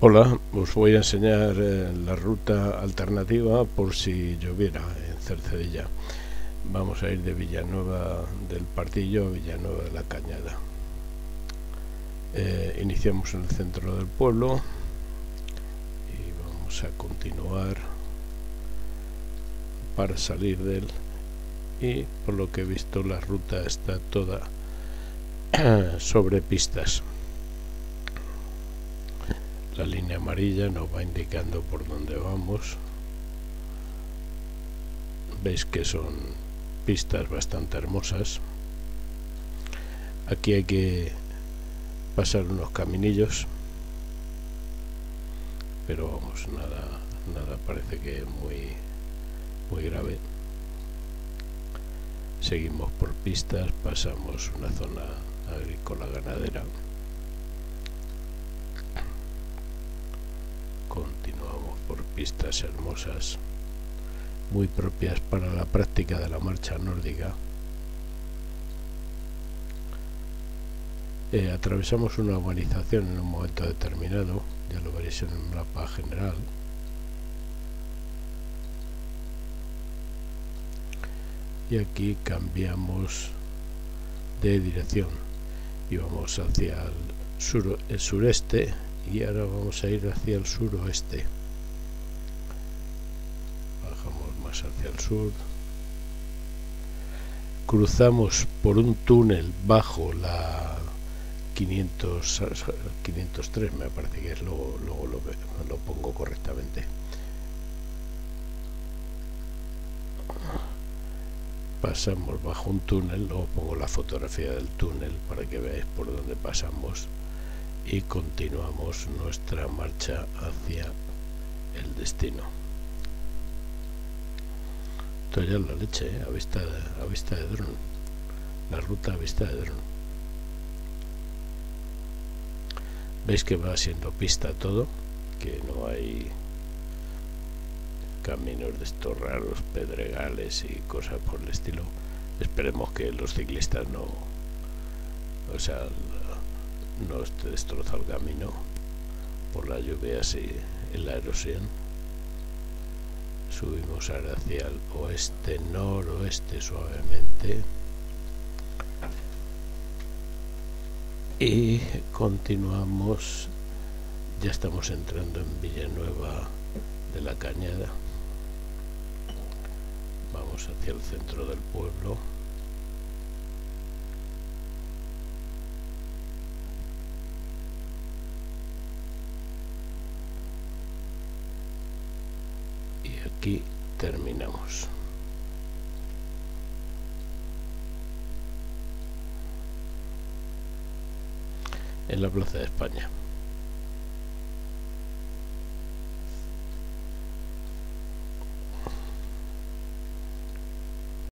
Hola, os voy a enseñar eh, la ruta alternativa por si lloviera en Cercedilla. Vamos a ir de Villanueva del Partillo a Villanueva de la Cañada. Eh, iniciamos en el centro del pueblo y vamos a continuar para salir de él y por lo que he visto la ruta está toda sobre pistas la línea amarilla nos va indicando por dónde vamos. Veis que son pistas bastante hermosas. Aquí hay que pasar unos caminillos pero vamos nada nada parece que muy muy grave. Seguimos por pistas pasamos una zona agrícola ganadera pistas hermosas muy propias para la práctica de la marcha nórdica. Eh, atravesamos una urbanización en un momento determinado ya lo veréis en el mapa general. Y aquí cambiamos de dirección. Y vamos hacia el, sur, el sureste y ahora vamos a ir hacia el suroeste hacia el sur cruzamos por un túnel bajo la 500, 503 me parece que es luego, luego lo, lo pongo correctamente pasamos bajo un túnel luego pongo la fotografía del túnel para que veáis por dónde pasamos y continuamos nuestra marcha hacia el destino. La leche, ¿eh? a, vista a vista de dron. La ruta a vista de dron. Veis que va siendo pista todo, que no hay caminos de estos raros, pedregales y cosas por el estilo. Esperemos que los ciclistas no, o sea, no destroza el camino por la lluvia y la erosión subimos ahora hacia el oeste noroeste suavemente. Y continuamos. Ya estamos entrando en Villanueva de la Cañada. Vamos hacia el centro del pueblo aquí terminamos. En la Plaza de España